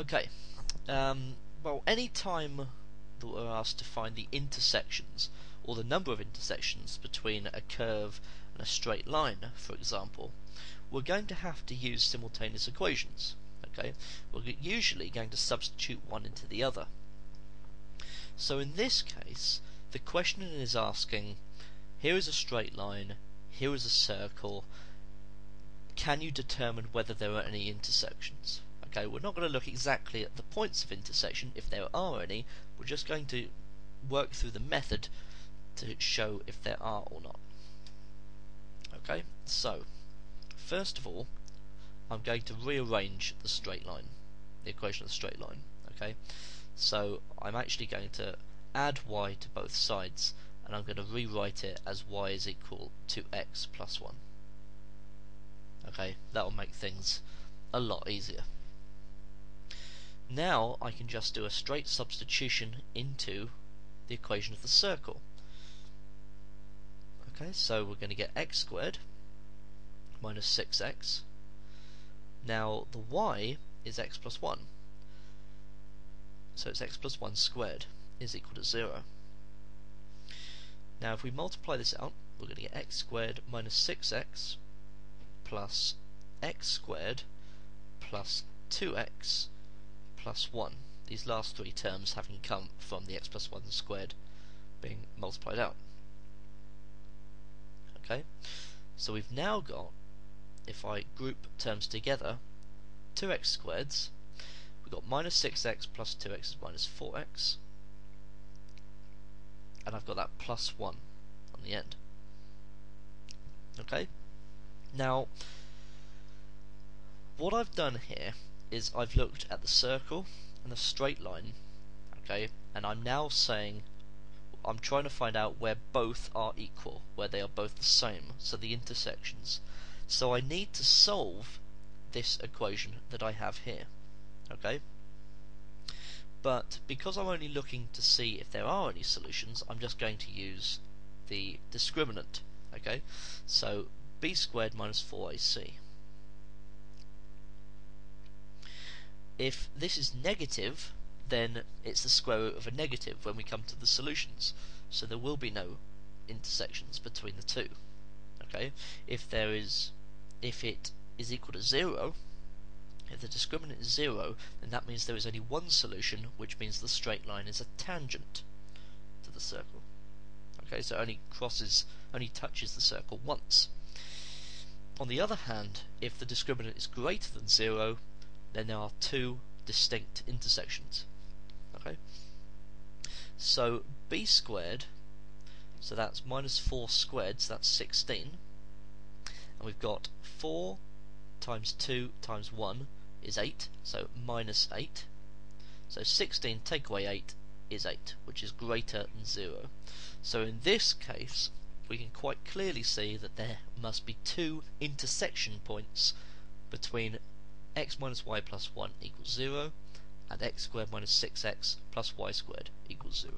Okay, um, well, any time that we're asked to find the intersections or the number of intersections between a curve and a straight line, for example, we're going to have to use simultaneous equations. Okay, we're usually going to substitute one into the other. So in this case, the question is asking, here is a straight line, here is a circle, can you determine whether there are any intersections? Okay, we're not going to look exactly at the points of intersection, if there are any, we're just going to work through the method to show if there are or not. Okay, so, first of all, I'm going to rearrange the straight line, the equation of the straight line. Okay, so I'm actually going to add y to both sides, and I'm going to rewrite it as y is equal to x plus 1. Okay, that will make things a lot easier. Now I can just do a straight substitution into the equation of the circle. Okay, so we're going to get x squared minus 6x. Now the y is x plus 1. So it's x plus 1 squared is equal to 0. Now if we multiply this out, we're going to get x squared minus 6x plus x squared plus 2x plus 1. These last three terms having come from the x plus 1 squared being multiplied out. Okay, so we've now got, if I group terms together, 2x squareds, we've got minus 6x plus 2x is minus 4x, and I've got that plus 1 on the end. Okay, now what I've done here is I've looked at the circle and the straight line, okay, and I'm now saying I'm trying to find out where both are equal, where they are both the same, so the intersections. So I need to solve this equation that I have here, okay? But because I'm only looking to see if there are any solutions, I'm just going to use the discriminant, okay? So b squared minus 4ac. If this is negative, then it's the square root of a negative when we come to the solutions. So there will be no intersections between the two. Okay? If there is if it is equal to zero, if the discriminant is zero, then that means there is only one solution, which means the straight line is a tangent to the circle. Okay, so only crosses only touches the circle once. On the other hand, if the discriminant is greater than zero, then there are two distinct intersections. Okay. So b squared, so that's minus 4 squared, so that's 16. And we've got 4 times 2 times 1 is 8, so minus 8. So 16 take away 8 is 8, which is greater than 0. So in this case, we can quite clearly see that there must be two intersection points between x minus y plus 1 equals 0 and x squared minus 6x plus y squared equals 0.